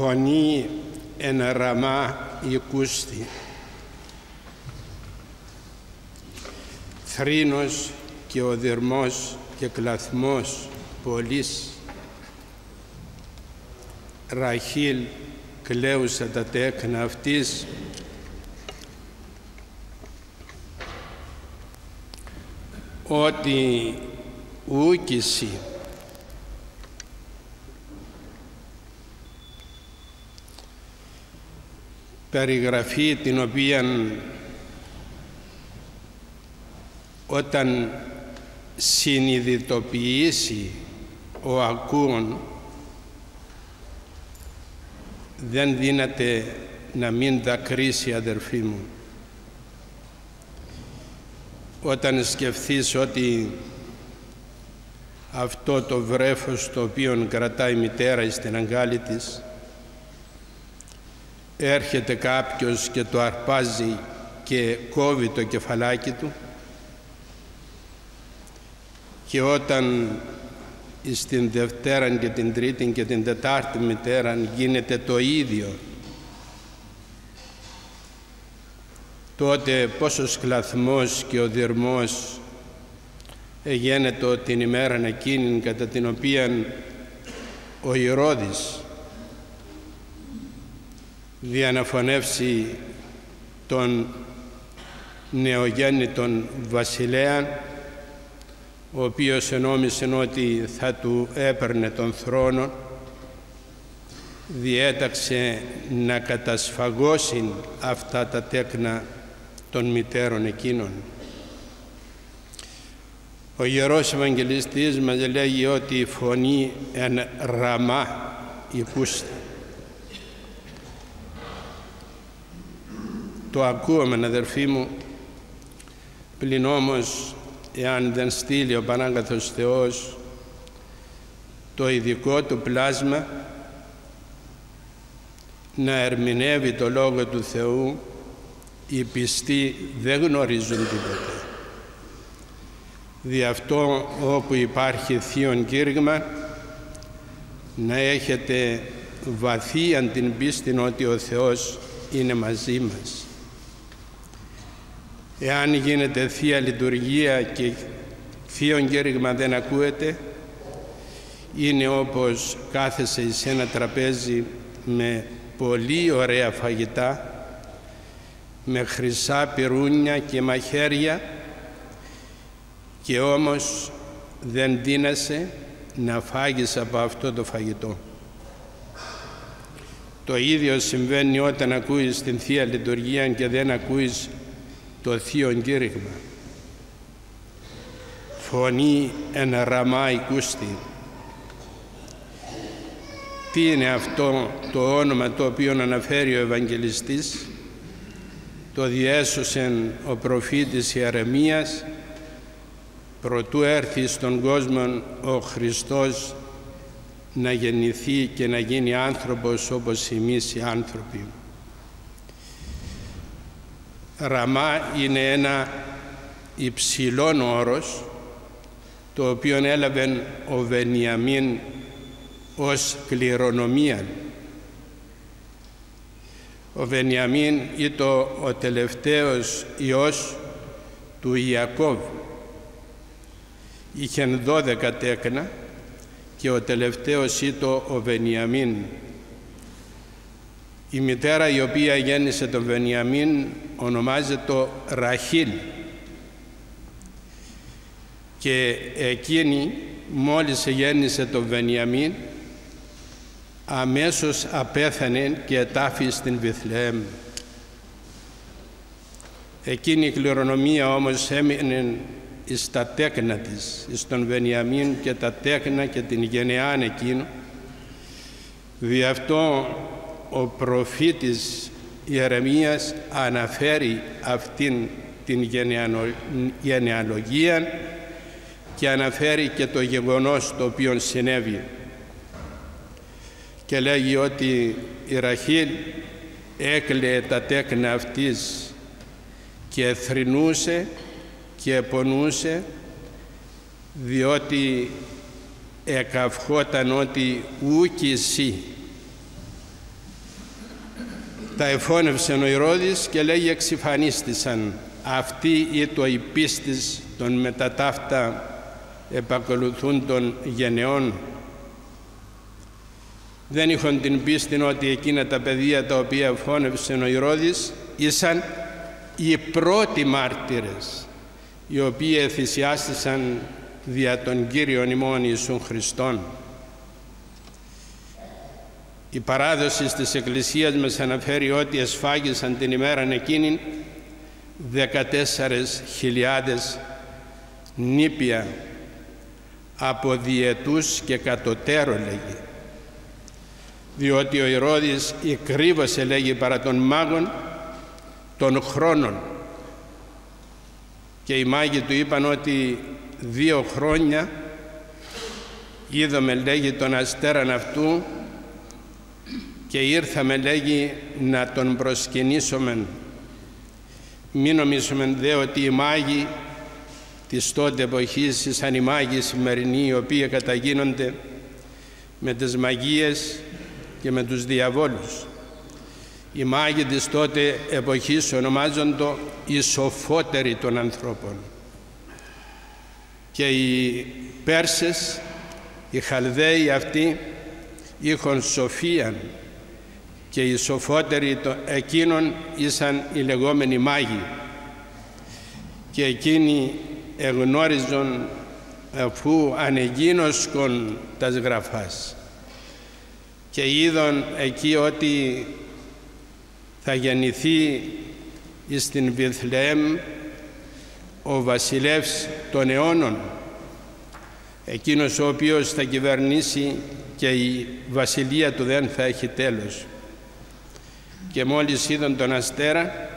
φωνή εν ραμά οικούστη. Θρήνος και ο δερμός και κλαθμός πολλής. Ραχίλ κλαίουσα τα τέκνα αυτής. Ότι ούκηση περιγραφή την οποία όταν συνειδητοποιήσει ο ακούων δεν δύναται να μην δακρύσει αδερφοί μου. Όταν σκεφτείς ότι αυτό το βρέφος το οποίο κρατάει η μητέρα στην αγκάλη της έρχεται κάποιος και το αρπάζει και κόβει το κεφαλάκι του και όταν στην Δευτέρα και την Τρίτη και την Τετάρτη μητέρα γίνεται το ίδιο. Τότε πόσος κλαθμός και ο δυρμός εγένετο την ημέρα εκείνη κατά την οποία ο Ηρώδης διαναφωνεύσει τον νεογέννητον βασιλέα ο οποίος ενόμισε ότι θα του έπαιρνε τον θρόνο διέταξε να κατασφαγώσει αυτά τα τέκνα των μητέρων εκείνων. Ο Ιερός Ευαγγελιστής μας λέγει ότι η φωνή εν ραμά υπούστη. Το ακούμε αδερφοί μου, πλην όμως εάν δεν στείλει ο Πανάγκαθος Θεός το ειδικό του πλάσμα να ερμηνεύει το Λόγο του Θεού οι πιστοί δεν γνωρίζουν τίποτα. Δι' αυτό όπου υπάρχει Θείον Κήρυγμα να έχετε βαθύ την πίστη ότι ο Θεός είναι μαζί μας. Εάν γίνεται Θεία Λειτουργία και Θείον Κήρυγμα δεν ακούεται, είναι όπως κάθεσαι σε ένα τραπέζι με πολύ ωραία φαγητά, με χρυσά πυρούνια και μαχαίρια και όμως δεν δίνασε να φάγεις από αυτό το φαγητό. Το ίδιο συμβαίνει όταν ακούεις την Θεία Λειτουργία και δεν ακούεις το Θείο Κήρυγμα. Φωνή εν ραμά οικούστη. Τι είναι αυτό το όνομα το οποίο αναφέρει ο Ευαγγελιστής; Το διέσωσεν ο προφήτης Ιερεμίας προτού έρθει στον κόσμο ο Χριστός να γεννηθεί και να γίνει άνθρωπος όπως εμείς οι άνθρωποι. Ραμά είναι ένα υψηλό όρος το οποίο έλαβε ο Βενιαμίν ως κληρονομία. Ο Βενιαμίν ήταν ο τελευταίος ιός του Ιακώβ. Είχε δώδεκα τέκνα και ο τελευταίος ήταν ο Βενιαμίν. Η μητέρα η οποία γέννησε τον Βενιαμίν ονομάζεται Ραχίλ και εκείνη μόλις γέννησε τον Βενιαμίν αμέσως απέθανε και ετάφη στην Βιθλεέμ. Εκείνη η κληρονομία όμως έμεινε στα τέκνα της, στον Βενιαμίν και τα τέκνα και την γενεάν εκείνο. Δι' αυτό ο προφήτης Ιερεμίας αναφέρει αυτήν την γενεαλογία και αναφέρει και το γεγονός το οποίο συνέβη. Και λέγει ότι η Ραχήλ έκλαιε τα τέκνα αυτής και θρυνούσε και πονούσε διότι εκαυχόταν ότι ούκη εσύ τα εφώνευσε ο Ηρώδης και λέγει εξυφανίστησαν αυτοί ή το η πίστης των μετατάφτα επακολουθούν των γενεών δεν είχαν την πίστη ότι εκείνα τα παιδεία τα οποία φώνευσε ο Ηρώδης ήσαν οι πρώτοι μάρτυρες οι οποίοι θυσιάστησαν δια τον Κύριον ημών Ιησούν Χριστόν. Η παράδοση της Εκκλησίας μας αναφέρει ότι εσφάγησαν την ημέρα εκείνη 14.000 νήπια από διετούς και κατωτέρω λέγει. Διότι ο Ηρώδης εκρύβωσε λέγει παρά των μάγων των χρόνων. Και οι μάγοι του είπαν ότι δύο χρόνια είδαμε λέγει τον αστέραν αυτού και ήρθαμε λέγει να τον προσκυνήσουμε μην νομίζουμε δε ότι οι μάγοι της τότε εποχής σαν οι μάγοι σημερινοί οι οποίοι καταγίνονται με τις μαγείες και με τους διαβόλους. Οι μάγοι της τότε εποχής ονομάζονται οι σοφότεροι των ανθρώπων. Και οι Πέρσες, οι Χαλδαίοι αυτοί είχαν σοφία και οι σοφότεροι εκείνων ήσαν οι λεγόμενοι μάγοι. Και εκείνοι εγνώριζαν αφού ανεγίνωσκον τας γραφάς και είδαν εκεί ότι θα γεννηθεί στην Βιθλεέμ ο βασιλεύς των αιώνων εκείνος ο οποίος θα κυβερνήσει και η βασιλεία του δεν θα έχει τέλος και μόλις είδαν τον αστέρα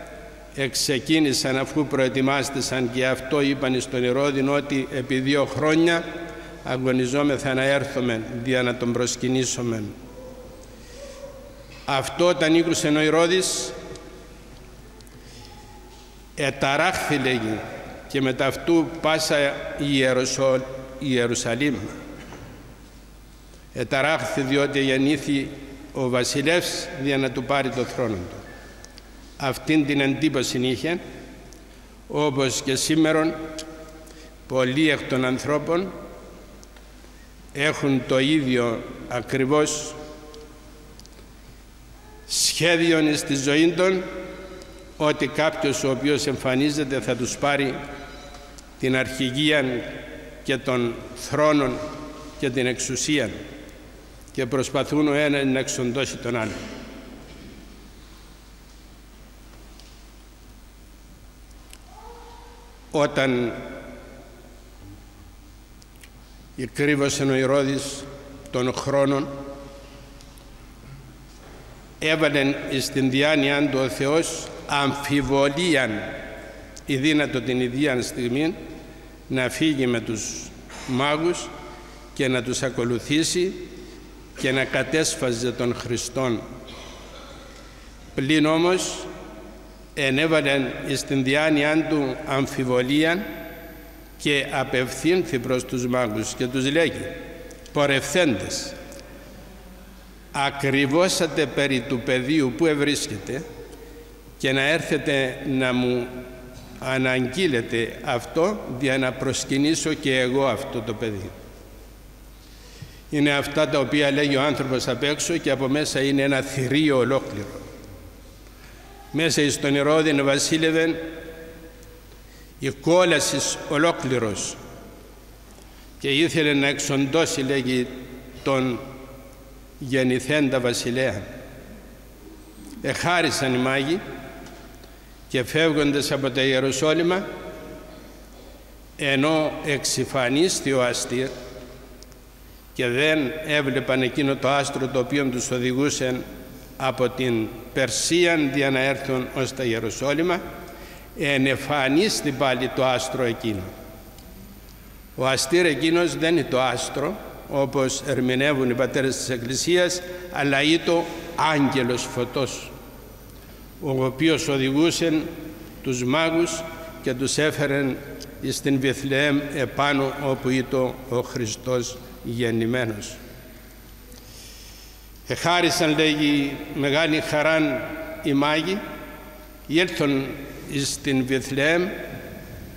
εξεκίνησαν αφού προετοιμάστησαν και αυτό είπαν στον Ηρώδη ότι επί δύο χρόνια αγωνιζόμεθα να έρθουμε για να τον προσκυνήσουμε. Αυτό όταν ήκρουσε ο Ηρώδης εταράχθη λέγει και μετά αυτού πάσα η, Ιερουσο, η Ιερουσαλήμ. Εταράχθη διότι γεννήθη ο βασιλεύς για να του πάρει το θρόνο του. Αυτήν την εντύπωση είχε όπως και σήμερα πολλοί εκ των ανθρώπων έχουν το ίδιο ακριβώς σχέδιον στη ζωή των ότι κάποιος ο οποίος εμφανίζεται θα τους πάρει την αρχηγία και των θρόνων και την εξουσία και προσπαθούν ο ένας να εξοντώσει τον άλλο. Όταν κρύβωσε ο Ηρώδης των χρόνων έβαλε στην διάνοια του ο Θεός αμφιβολίαν η δύνατο την ίδια στιγμή να φύγει με τους μάγους και να τους ακολουθήσει και να κατέσφαζε τον Χριστόν. Πλην όμως ενέβαλε στην διάνοια του αμφιβολία και απευθύνθη προς τους μάγους και τους λέγει «Πορευθέντες, ακριβώσατε περί του πεδίου που ευρίσκεται και να έρθετε να μου αναγγείλετε αυτό για να προσκυνήσω και εγώ αυτό το παιδί. Είναι αυτά τα οποία λέγει ο άνθρωπος απ' έξω και από μέσα είναι ένα θηρίο ολόκληρο. Μέσα εις τον Ηρώδη βασίλευε η κόλασης ολόκληρος και ήθελε να εξοντώσει λέγει τον γεννηθέντα βασιλέα. Εχάρισαν οι μάγοι και φεύγοντας από τα Ιεροσόλυμα ενώ εξυφανίστη ο αστήρ και δεν έβλεπαν εκείνο το άστρο το οποίο τους οδηγούσε από την Περσία για να έρθουν ως τα Ιεροσόλυμα ενεφανίστη πάλι το άστρο εκείνο. Ο αστήρ εκείνος δεν είναι το άστρο όπως ερμηνεύουν οι πατέρες της Εκκλησίας αλλά ή το άγγελος φωτός ο οποίος οδηγούσε τους μάγους και τους έφερε στην Βιθλεέμ επάνω όπου ήταν ο Χριστός γεννημένος. Εχάρισαν λέγει μεγάλη χαράν οι μάγοι ήλθαν στην Βιθλεέμ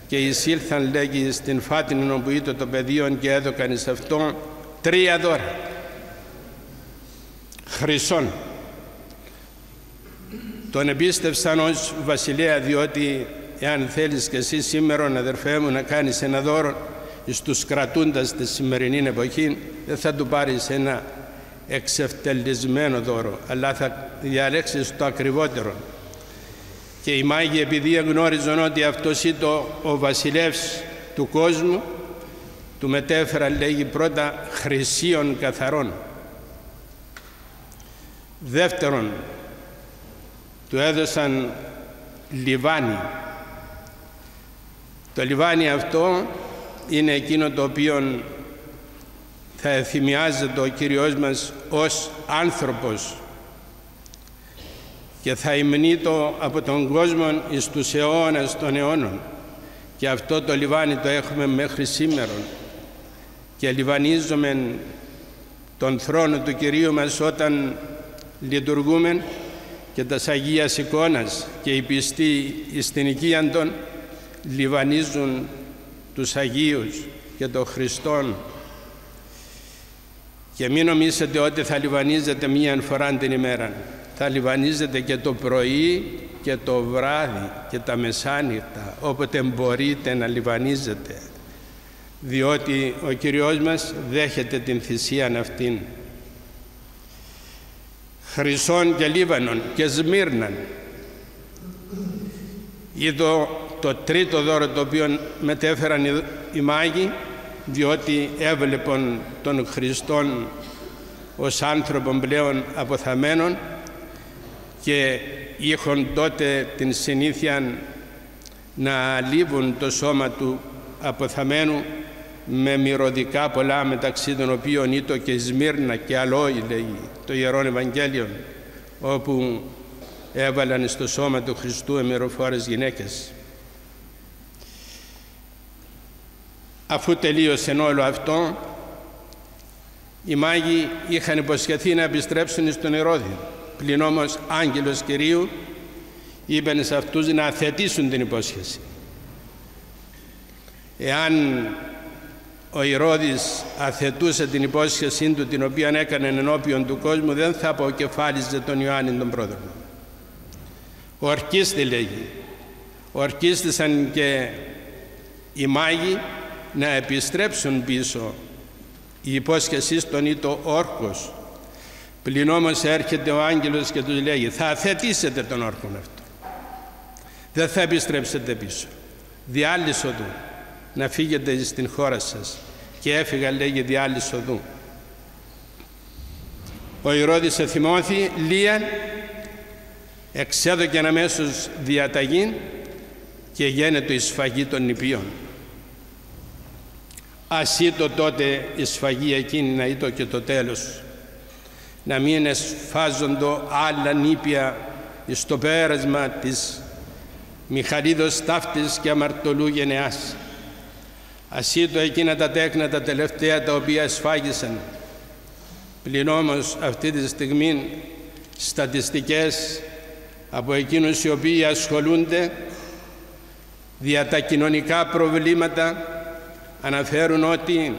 και εισήλθαν λέγει στην Φάτινη όπου ήταν το πεδίο και έδωκαν σε αυτό τρία δώρα χρυσών τον εμπίστευσαν ως βασιλέα διότι εάν θέλεις και εσύ σήμερα αδερφέ μου να κάνεις ένα δώρο στους κρατούντας της σημερινή εποχή δεν θα του πάρεις ένα εξευτελισμένο δώρο αλλά θα διαλέξεις το ακριβότερο. Και οι μάγοι επειδή γνώριζαν ότι αυτός ήταν ο βασιλεύς του κόσμου του μετέφεραν λέγει πρώτα χρυσίων καθαρών. Δεύτερον του έδωσαν λιβάνι το λιβάνι αυτό είναι εκείνο το οποίο θα θυμιάζεται ο Κύριος μας ως άνθρωπος και θα το από τον κόσμο εις τους αιώνας των αιώνων. Και αυτό το λιβάνι το έχουμε μέχρι σήμερα και λιβανίζουμε τον θρόνο του Κυρίου μας όταν λειτουργούμε και τας Αγίας εικόνας και οι πιστοί στην οικία των λιβανίζουν τους Αγίους και τον Χριστόν. Και μην νομίζετε ότι θα λιβανίζετε μία φορά την ημέρα. Θα λιβανίζετε και το πρωί και το βράδυ και τα μεσάνυχτα όποτε μπορείτε να λιβανίζετε. Διότι ο Κυριός μας δέχεται την θυσία αυτήν. Χρυσών και Λίβανον και Σμύρναν. Είδω το τρίτο δώρο το οποίο μετέφεραν οι μάγοι διότι έβλεπαν τον Χριστόν ως άνθρωπον πλέον αποθαμένον και είχαν τότε την συνήθεια να λείβουν το σώμα του αποθαμένου με μυρωδικά πολλά μεταξύ των οποίων ήταν και Σμύρνα και Αλόη λέει το Ιερόν Ευαγγέλιο όπου έβαλαν στο σώμα του Χριστού εμεροφόρες γυναίκες. Αφού τελείωσε όλο αυτό οι μάγοι είχαν υποσχεθεί να επιστρέψουν στον Ηρώδιο πλην όμως άγγελος Κυρίου είπε σε αυτούς να αθετήσουν την υπόσχεση. Εάν ο Ηρώδης αθετούσε την υπόσχεσή του την οποία έκανε ενώπιον του κόσμου δεν θα αποκεφάλιζε τον Ιωάννη τον πρόδρομο. Ορκίστη λέγει. Ορκίστησαν και οι μάγοι να επιστρέψουν πίσω. Η υπόσχεσή στον ήτο όρκος. Πλην όμως έρχεται ο άγγελος και τους λέγει θα αθετήσετε τον όρκο αυτό. Δεν θα επιστρέψετε πίσω. Διάλυσο του να φύγετε στην χώρα σας και έφυγα λέγει διάλυσο του. Ο Ηρώδης εθυμώθη Λία εξέδωκε αμέσως διαταγή και γένετο η σφαγή των νηπιών. Ας ήτο τότε η σφαγή εκείνη να ήτο και το τέλος. Να μην εσφάζοντο άλλα νήπια στο πέρασμα της Μιχαλίδος ταύτης και αμαρτωλού γενεάς. Ας ήτο εκείνα τα τέκνα τα τελευταία τα οποία σφάγισαν. Πλην όμως αυτή τη στιγμή στατιστικές από εκείνους οι οποίοι ασχολούνται δια τα κοινωνικά προβλήματα αναφέρουν ότι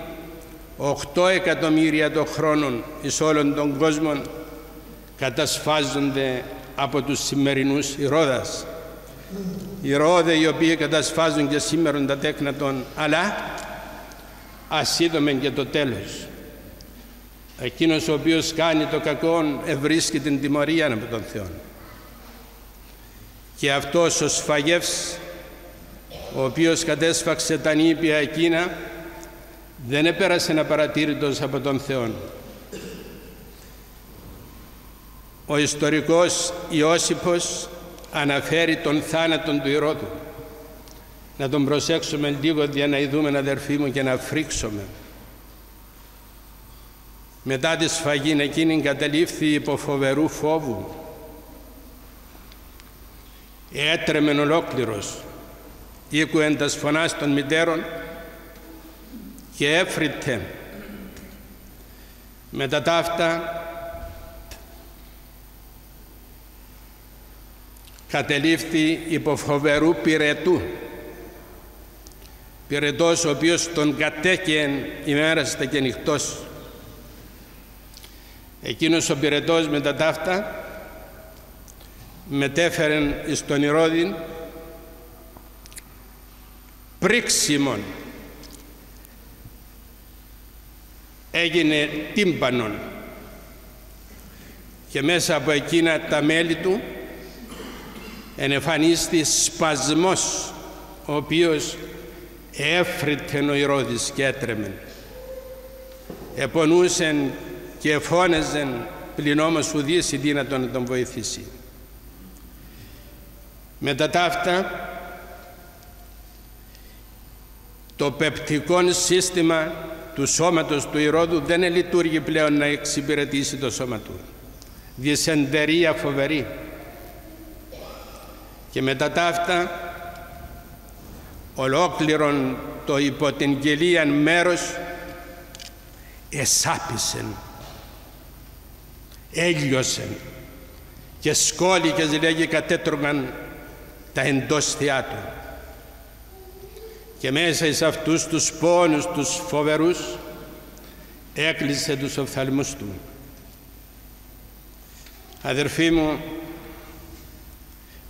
8 εκατομμύρια το χρόνο εις όλων των κόσμων κατασφάζονται από τους σημερινούς ηρώδας. Οι ρόδε οι οποίοι κατασφάζουν και σήμερα τα τέκνα των αλλά ας είδαμε και το τέλος. Εκείνος ο οποίος κάνει το κακό ευρίσκει την τιμωρία από τον Θεό και αυτός ο σφαγεύς ο οποίος κατέσφαξε τα νήπια εκείνα δεν έπερασε απαρατήρητος από τον Θεό. Ο ιστορικός Ιώσιπος αναφέρει τον θάνατον του Ηρώδου. Να τον προσέξουμε λίγο για να ειδούμε αδερφοί μου και να φρίξουμε. Μετά τη σφαγή εκείνη καταλήφθη υπό φοβερού φόβου έτρεμεν ολόκληρος ήκουεν τας φωνάς των μητέρων και έφρυτε με τα ταύτα κατελήφθη υπό φοβερού πυρετού. Πυρετός ο οποίος τον κατέκαιεν ημέρας και νυχτός. Εκείνος ο πυρετός με τα ταύτα μετέφερεν εις τον Ηρώδη πρίξιμον έγινε τύμπανον. Και μέσα από εκείνα τα μέλη του ενεφανίστη σπασμός ο οποίος έφρυτεν ο Ηρώδης και έτρεμεν. Επονούσεν και φώνεζεν πλην όμως ουδής η δύνατο να τον βοηθήσει. Μετά τα αυτά το πεπτικό σύστημα του σώματος του Ηρώδου δεν λειτουργεί πλέον να εξυπηρετήσει το σώμα του. Δυσεντερία φοβερή. Και μετά τα αυτά ολόκληρον το υπό την γελίαν μέρος εσάπησεν, έλειωσεν και σκόλικες λέγει κατέτρωγαν τα εντόστια του και μέσα σε αυτούς τους πόνους τους φοβερούς έκλεισε τους οφθαλμούς του. Αδερφοί μου,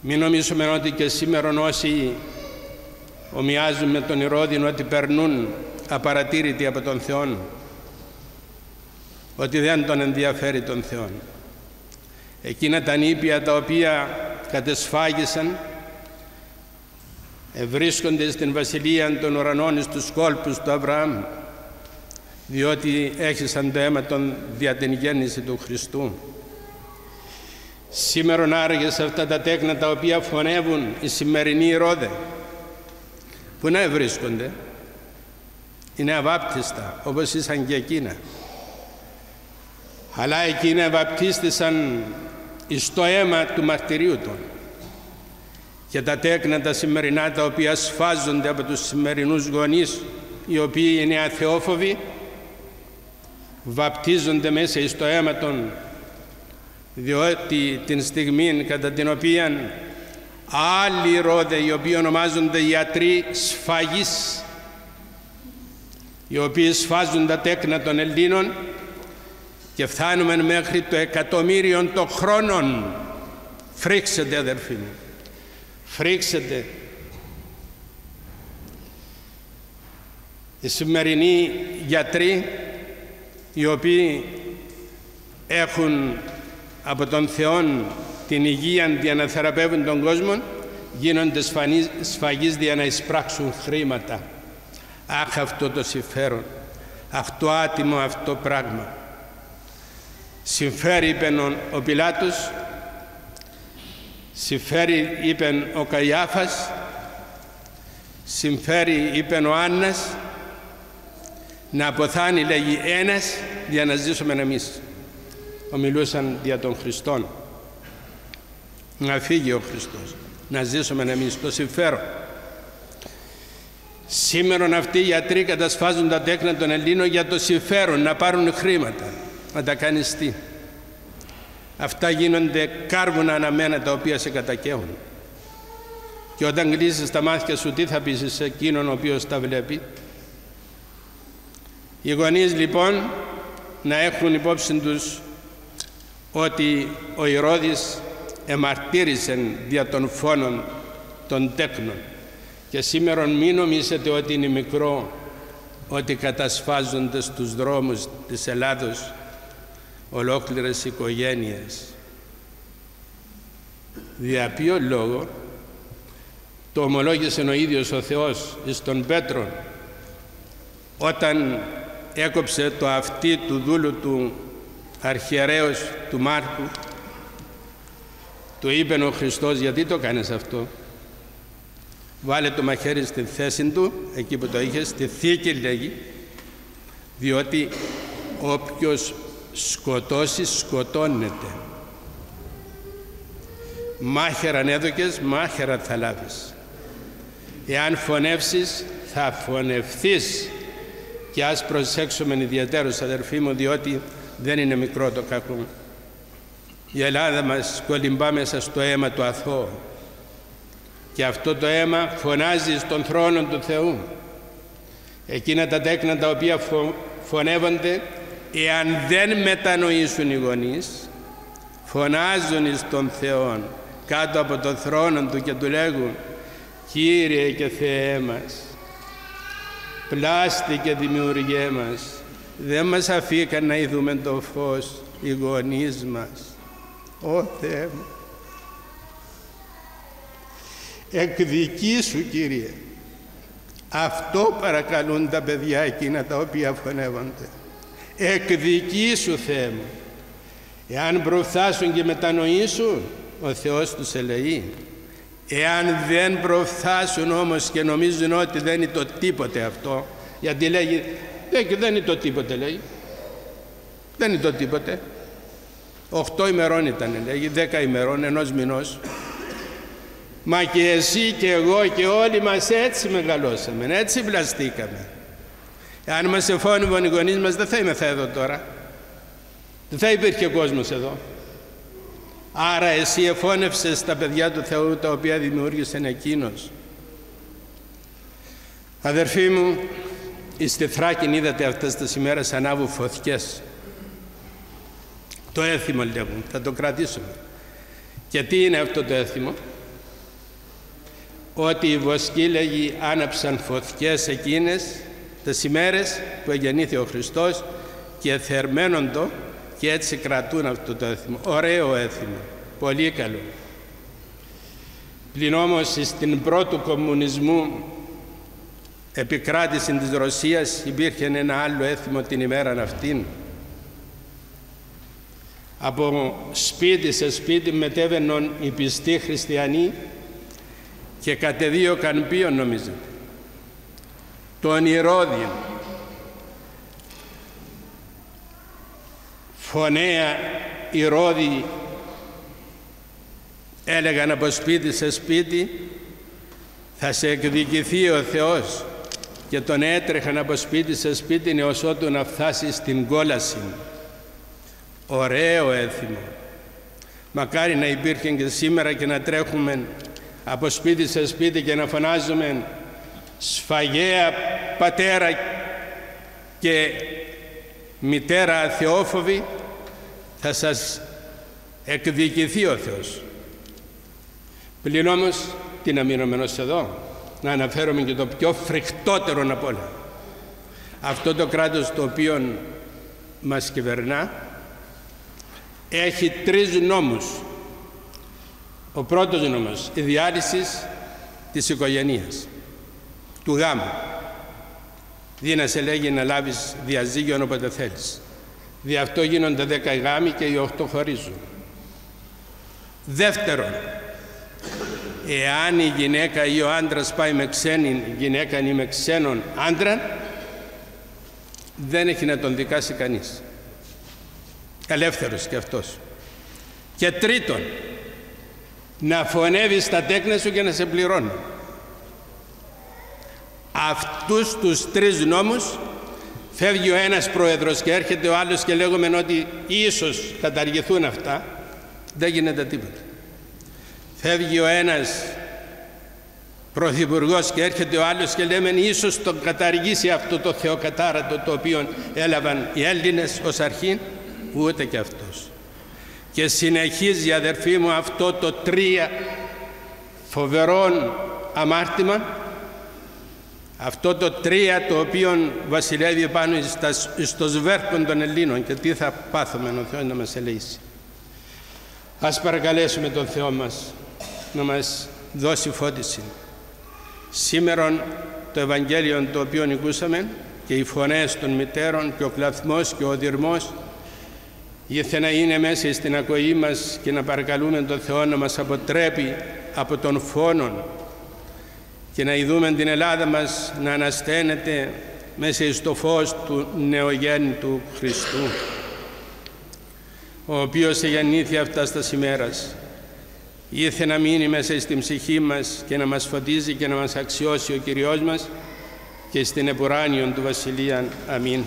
μην νομίζουμε ότι και σήμερα όσοι ομοιάζουν με τον Ηρώδη ότι περνούν απαρατήρητοι από τον Θεό ότι δεν τον ενδιαφέρει τον Θεό. Εκείνα τα νήπια τα οποία κατεσφάγησαν βρίσκονται στην βασιλεία των ουρανών στους κόλπους του Αβραάμ διότι έχησαν το αίμα των δια την γέννηση του Χριστού. Σήμερα άραγε αυτά τα τέκνα τα οποία φωνεύουν οι σημερινοί ρόδε που να βρίσκονται είναι αβάπτιστα όπως ήσαν και εκείνα αλλά εκείνα βαπτίστησαν στο αίμα του μαρτυρίου των και τα τέκνα τα σημερινά τα οποία σφάζονται από τους σημερινούς γονείς οι οποίοι είναι αθεόφοβοι βαπτίζονται μέσα στο αίμα των διότι την στιγμή κατά την οποία άλλοι ρόδε οι οποίοι ονομάζονται ιατροί σφαγής οι οποίοι σφάζουν τα τέκνα των Ελλήνων και φτάνουμε μέχρι το εκατομμύριο των χρόνων. Φρίξετε αδερφοί μου φρίξετε οι σημερινοί γιατροί οι οποίοι έχουν από τον Θεό την υγεία για να θεραπεύουν τον κόσμο γίνονται σφαγείς για να εισπράξουν χρήματα. Αχ αυτό το συμφέρον, αχ το άτιμο αυτό πράγμα. Συμφέρει είπε ο Πιλάτος συμφέρει είπε ο Καϊάφας. Συμφέρει είπε ο Άννας. Να αποθάνει λέγει ένας για να ζήσουμε εμείς. Ομιλούσαν για τον Χριστόν. Να φύγει ο Χριστός να ζήσουμε εμείς το συμφέρον. Σήμερα αυτοί οι γιατροί κατασφάζουν τα τέκνα των Ελλήνων για το συμφέρον να πάρουν χρήματα. Να τα κάνεις τι; Αυτά γίνονται κάρβουνα αναμένα τα οποία σε κατακαίουν. Και όταν κλείσεις τα μάτια σου τι θα πεις σε εκείνον ο οποίος τα βλέπει; Οι γονείς λοιπόν να έχουν υπόψη τους ότι ο Ηρώδης εμαρτύρησε δια των φόνων των τέκνων και σήμερα μην νομίζετε ότι είναι μικρό ότι κατασφάζονται στους δρόμους της Ελλάδος ολόκληρες οικογένειες. Δια ποιο λόγο το ομολόγησε ο ίδιος ο Θεός εις τον Πέτρο όταν έκοψε το αυτί του δούλου του αρχιερέως του Μάρκου του είπε ο Χριστός γιατί το κάνεις αυτό; Βάλε το μαχαίρι στη θέση του εκεί που το είχες στη θήκη λέγει διότι όποιος σκοτώσει σκοτώνεται μάχεραν έδωκες, μάχερα θα λάβεις. Εάν φωνεύσεις, θα φωνευθείς και ας προσέξουμε ιδιαίτερως αδερφοί μου, διότι δεν είναι μικρό το κακό. Η Ελλάδα μας κολυμπά μέσα στο αίμα του αθώου και αυτό το αίμα φωνάζει στον θρόνο του Θεού. Εκείνα τα τέκνα τα οποία φωνεύονται εάν δεν μετανοήσουν οι γονείς φωνάζουν στον Θεό κάτω από το θρόνο Του και Του λέγουν Κύριε και Θεέ μας πλάστη και δημιουργέ μας δεν μας αφήκαν να είδουμε το φως οι γονείς μας. Ω Θεέ μου εκδική Κύριε αυτό παρακαλούν τα παιδιά εκείνα τα οποία φωνεύονται εκδική σου Θεέ μου. Εάν προφθάσουν και μετανοήσουν ο Θεός τους ελεεί. Εάν δεν προφθάσουν όμως και νομίζουν ότι δεν είναι το τίποτε αυτό γιατί λέγει δεν είναι το τίποτε λέει δεν είναι το τίποτε οχτώ ημερών ήταν λέγει δέκα ημερών ενός μηνός. Μα και εσύ και εγώ και όλοι μας έτσι μεγαλώσαμε έτσι βλαστήκαμε αν μας εφώνευαν οι γονείς μας δεν θα είμαι θα εδώ τώρα. Δεν θα υπήρχε κόσμος εδώ. Άρα εσύ εφώνευσες τα παιδιά του Θεού τα οποία δημιούργησε εκείνος. Αδερφοί μου στη Θράκη είδατε αυτές τις ημέρες ανάβουν φωτιές. Το έθιμο λέγουν θα το κρατήσουμε. Και τι είναι αυτό το έθιμο; Ότι οι βοσκοί λέγει άναψαν φωτιές εκείνες τις ημέρες που γεννήθη ο Χριστός και θερμένον το και έτσι κρατούν αυτό το έθιμο. Ωραίο έθιμο, πολύ καλό. Πλην όμως στην πρώτου κομμουνισμού επικράτηση της Ρωσίας υπήρχε ένα άλλο έθιμο την ημέρα αυτήν. Από σπίτι σε σπίτι μετέβαιναν οι πιστοί χριστιανοί και κατεδίωκαν ποιον νομίζω τον Ηρώδη. Φωνέα Ηρώδη έλεγαν από σπίτι σε σπίτι θα σε εκδικηθεί ο Θεός και τον έτρεχαν από σπίτι σε σπίτι έως ότου να φτάσει στην κόλαση. Ωραίο έθιμο. Μακάρι να υπήρχε και σήμερα και να τρέχουμε από σπίτι σε σπίτι και να φωνάζουμε σφαγέα πατέρα και μητέρα θεόφοβη θα σας εκδικηθεί ο Θεός. Πλην όμως τι να μείνουμε εδώ να αναφέρομαι και το πιο φρικτότερο από όλα. Αυτό το κράτος το οποίο μας κυβερνά έχει τρεις νόμους. Ο πρώτος νόμος η διάλυση της οικογένειας του γάμου. Δίνασε λέγει να λάβεις διαζύγιο όποτε θέλεις. Δι' αυτό γίνονται δέκα γάμοι και οι οχτώ χωρίζουν. Δεύτερον, εάν η γυναίκα ή ο άντρας πάει με ξένη γυναίκα ή με ξένον άντρα, δεν έχει να τον δικάσει κανείς. Ελεύθερος και αυτός. Και τρίτον, να φωνεύεις τα τέκνα σου και να σε πληρώνει αυτούς τους τρεις νόμους φεύγει ο ένας πρόεδρος και έρχεται ο άλλος και λέγουμε ότι ίσως καταργηθούν αυτά δεν γίνεται τίποτα. Φεύγει ο ένας πρωθυπουργός και έρχεται ο άλλος και λέμε ίσως τον καταργήσει αυτό το θεοκατάρατο το οποίο έλαβαν οι Έλληνες ως αρχή ούτε και αυτός. Και συνεχίζει αδερφοί μου αυτό το τρία φοβερόν αμάρτημα αυτό το τρία το οποίο βασιλεύει πάνω στο σβέρκον των Ελλήνων και τι θα πάθουμε ο Θεός να μας ελεήσει. Ας παρακαλέσουμε τον Θεό μας να μας δώσει φώτιση. Σήμερα το Ευαγγέλιο το οποίο ακούσαμε και οι φωνές των μητέρων και ο κλαθμός και ο δυρμός ήρθε να είναι μέσα στην ακοή μας και να παρακαλούμε τον Θεό να μας αποτρέπει από τον φόνο και να ειδούμε την Ελλάδα μας να ανασταίνεται μέσα στο φως του νεογέννητου Χριστού ο οποίος εγεννήθη αυτάς στα σημέρας Ήθε να μείνει μέσα στην ψυχή μας και να μας φωτίζει και να μας αξιώσει ο Κυριός μας και στην επουράνιον του Βασιλείαν. Αμήν.